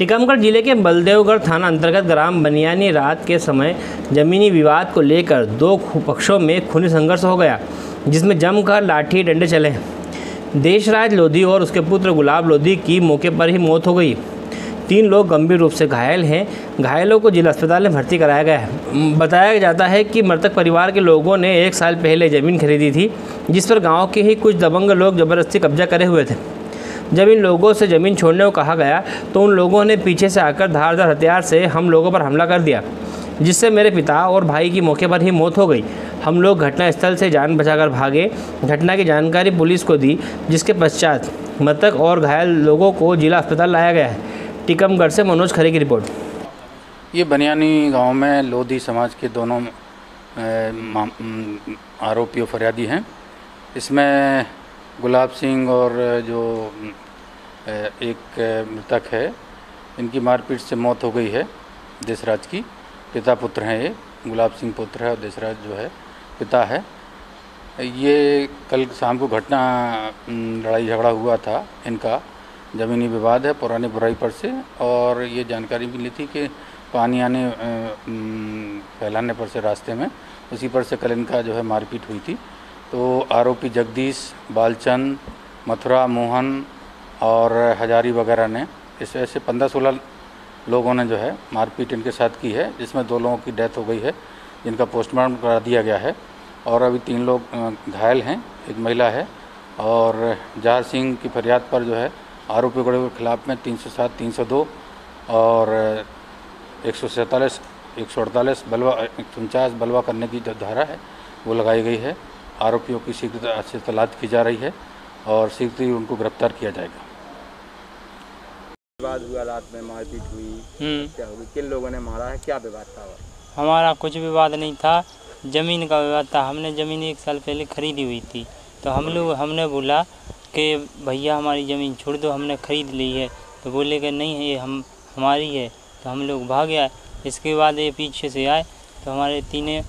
टीकमगढ़ ज़िले के बलदेवगढ़ थाना अंतर्गत ग्राम बनियानी रात के समय जमीनी विवाद को लेकर दो पक्षों में खूनी संघर्ष हो गया, जिसमें जमकर लाठी डंडे चले। देशराज लोधी और उसके पुत्र गुलाब लोधी की मौके पर ही मौत हो गई। तीन लोग गंभीर रूप से घायल हैं। घायलों को जिला अस्पताल में भर्ती कराया गया है। बताया जाता है कि मृतक परिवार के लोगों ने एक साल पहले ज़मीन खरीदी थी, जिस पर गाँव के ही कुछ दबंग लोग ज़बरदस्ती कब्जा करे हुए थे। जब इन लोगों से ज़मीन छोड़ने को कहा गया तो उन लोगों ने पीछे से आकर धारदार हथियार से हम लोगों पर हमला कर दिया, जिससे मेरे पिता और भाई की मौके पर ही मौत हो गई। हम लोग घटनास्थल से जान बचाकर भागे। घटना की जानकारी पुलिस को दी, जिसके पश्चात मृतक और घायल लोगों को जिला अस्पताल लाया गया है। टीकमगढ़ से मनोज खरे की रिपोर्ट। ये बनियानी गाँव में लोधी समाज के दोनों आरोपी और फरियादी हैं। इसमें गुलाब सिंह और जो एक मृतक है। इनकी मारपीट से मौत हो गई है, देशराज की। पिता पुत्र हैं ये, गुलाब सिंह पुत्र है और देशराज जो है, पिता है। ये कल शाम को घटना लड़ाई झगड़ा हुआ था इनका। ज़मीनी विवाद है, पुरानी बुराई पर से, और ये जानकारी मिली थी कि पानी आने फैलाने पर से, रास्ते में, उसी पर से कल इनका जो है मारपीट हुई थी। तो आरोपी जगदीश बालचंद, मथुरा मोहन और हजारी वगैरह ने इस वजह से पंद्रह सोलह लोगों ने जो है मारपीट इनके साथ की है, जिसमें दो लोगों की डेथ हो गई है, जिनका पोस्टमार्टम करा दिया गया है। और अभी तीन लोग घायल हैं, एक महिला है और जहार सिंह की फरियाद पर जो है आरोपी के खिलाफ में 307 302 और एक सौ सैंतालीस, एक सौ अड़तालीस बलवा, एक उनचास बलवा करने की जो धारा है, वो लगाई गई है। आरोपियों की शीघ्र से तलाश की जा रही है। और शीघ्र ही उनको गिरफ़्तार किया जाएगा। विवाद हुआ रात में मारपीट हुई। क्या हुई? किन लोगों ने मारा है? क्या विवाद था हमारा कुछ विवाद नहीं था। ज़मीन का विवाद था। हमने ज़मीन एक साल पहले खरीदी हुई थी। तो हम लोग हमने बोला कि भैया हमारी ज़मीन छोड़ दो हमने खरीद ली है। तो बोले कि नहीं है ये हम हमारी है। तो हम लोग भाग आए इसके बाद ये पीछे से आए। तो हमारे तीने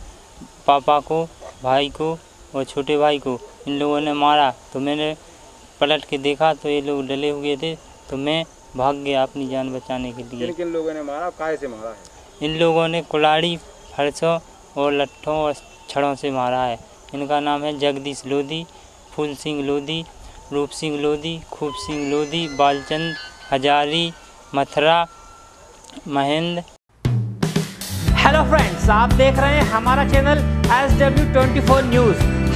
पापा को भाई को और छोटे भाई को इन लोगों ने मारा। तो मैंने पलट के देखा तो ये लोग डले हुए थे। तो मैं भाग गया अपनी जान बचाने के लिए। किन लोगों ने मारा? काहे से मारा है? इन लोगों ने कुलाड़ी फरसों और लट्ठों और छड़ों से मारा है। इनका नाम है जगदीश लोधी फूल सिंह लोधी रूप सिंह लोधी खूब सिंह लोधी बालचंद हजारी मथुरा महेंद्र। हेलो फ्रेंड्स आप देख रहे हैं हमारा channel S W twenty four news